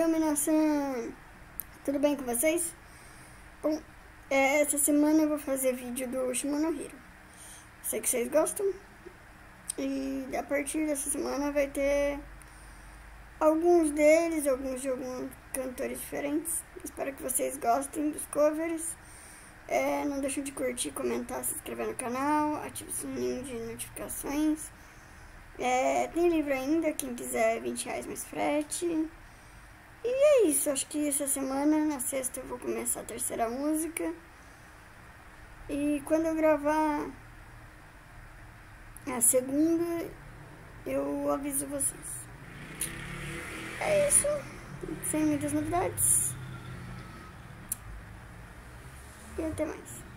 Iluminação! Tudo bem com vocês? Bom, é, essa semana eu vou fazer vídeo do Shimono Hiro. Sei que vocês gostam. E a partir dessa semana vai ter alguns deles, alguns de alguns cantores diferentes. Espero que vocês gostem dos covers. É, não deixem de curtir, comentar, se inscrever no canal, ative o sininho de notificações. É, tem livro ainda, quem quiser 20 reais mais frete. E é isso, acho que essa semana, na sexta, eu vou começar a terceira música. E quando eu gravar a segunda, eu aviso vocês. É isso, sem muitas novidades. E até mais.